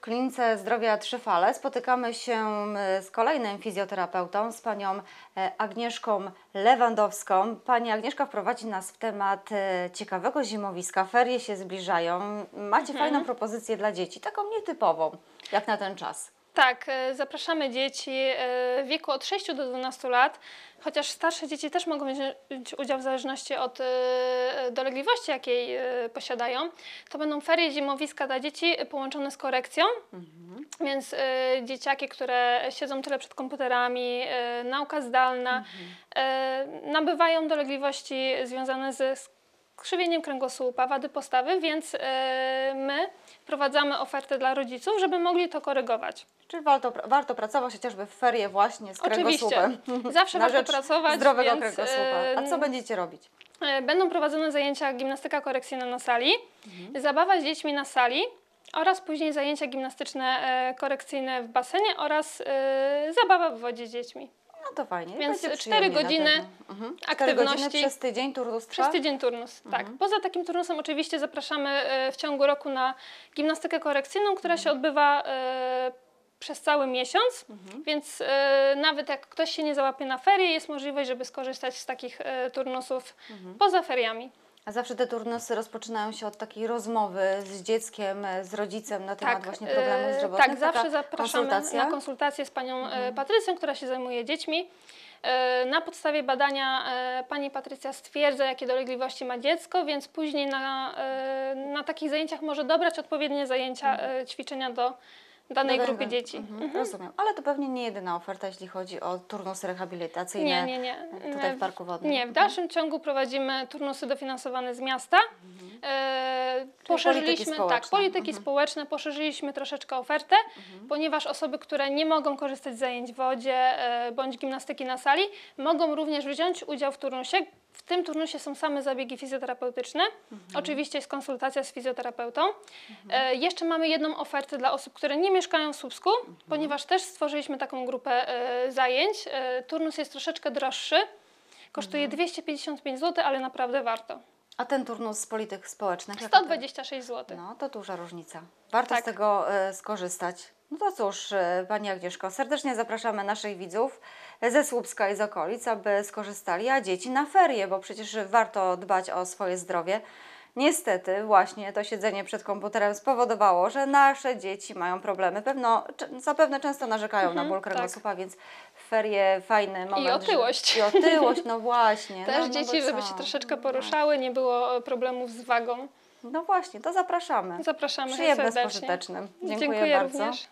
W Klinice Zdrowia Trzy Fale spotykamy się z kolejnym fizjoterapeutą, z panią e, Agnieszką Lewandowską. Pani Agnieszka wprowadzi nas w temat e, ciekawego zimowiska. Ferie się zbliżają. Macie fajną propozycję dla dzieci, taką nietypową, jak na ten czas. Tak, e, zapraszamy dzieci e, w wieku od 6 do 12 lat, chociaż starsze dzieci też mogą wziąć udział w zależności od e, dolegliwości, jakiej posiadają. To będą ferie zimowiska dla dzieci połączone z korekcją, więc e, dzieciaki, które siedzą tyle przed komputerami, nauka zdalna, e, nabywają dolegliwości związane ze skrzywieniem kręgosłupa, wady postawy, więc e, my wprowadzamy ofertę dla rodziców, żeby mogli to korygować. Czy warto, warto pracować chociażby w ferie właśnie z Oczywiście. kręgosłupem? Zawsze Na warto pracować, zdrowego więc, kręgosłupa. A co będziecie robić? E, Będą prowadzone zajęcia gimnastyka korekcyjna na sali, Mhm. zabawa z dziećmi na sali oraz później zajęcia gimnastyczne e, korekcyjne w basenie oraz zabawa w wodzie z dziećmi. No to fajnie. Więc będzie cztery przyjemnie na godziny pewno. Mhm. Cztery godziny aktywności. przez tydzień turnus trwa? Przez tydzień turnus, tak. Mhm. Poza takim turnusem oczywiście zapraszamy e, w ciągu roku na gimnastykę korekcyjną, która Mhm. się odbywa e, przez cały miesiąc, Mhm. więc e, nawet jak ktoś się nie załapie na ferie, jest możliwość, żeby skorzystać z takich e, turnusów Mhm. poza feriami. A zawsze te turnusy rozpoczynają się od takiej rozmowy z dzieckiem, e, z rodzicem na temat właśnie e, problemów zdrowotnych. Tak, zawsze Taka zapraszamy konsultacja? na konsultację z panią Mhm. e, Patrycją, która się zajmuje dziećmi. E, Na podstawie badania e, pani Patrycja stwierdza, jakie dolegliwości ma dziecko, więc później na, e, na takich zajęciach może dobrać odpowiednie zajęcia, e, ćwiczenia do danej Dodajmy. grupy dzieci. Mhm. Rozumiem. Ale to pewnie nie jedyna oferta, jeśli chodzi o turnusy rehabilitacyjne Nie, nie, nie. tutaj w Parku Wodnym. Nie, w dalszym ciągu prowadzimy turnusy dofinansowane z miasta. E, poszerzyliśmy polityki społeczne. tak, polityki Mhm. społeczne, poszerzyliśmy troszeczkę ofertę, ponieważ osoby, które nie mogą korzystać z zajęć w wodzie e, bądź gimnastyki na sali, mogą również wziąć udział w turnusie. W tym turnusie są same zabiegi fizjoterapeutyczne. Oczywiście jest konsultacja z fizjoterapeutą. E, jeszcze mamy jedną ofertę dla osób, które nie mieszkają w Słupsku, ponieważ też stworzyliśmy taką grupę e, zajęć. E, turnus jest troszeczkę droższy. Kosztuje 255 zł, ale naprawdę warto. A ten turnus z polityk społecznych? jaka to- 126 zł. No, to duża różnica. Warto Tak. z tego e, skorzystać. No to cóż, e, Pani Agnieszko, serdecznie zapraszamy naszych widzów ze Słupska i z okolic, aby skorzystali, a dzieci na ferie, bo przecież warto dbać o swoje zdrowie. Niestety właśnie to siedzenie przed komputerem spowodowało, że nasze dzieci mają problemy. Pewno, zapewne często narzekają na ból tak. kręgosłupa, więc ferie fajny moment. że- otyłość. I otyłość, no właśnie. Też no, no dzieci, bo żeby się troszeczkę poruszały, nie było e, problemów z wagą. No właśnie, to zapraszamy. Zapraszamy Przyjemne z serdecznie. pożytecznym. Dziękuję, Dziękuję bardzo. również.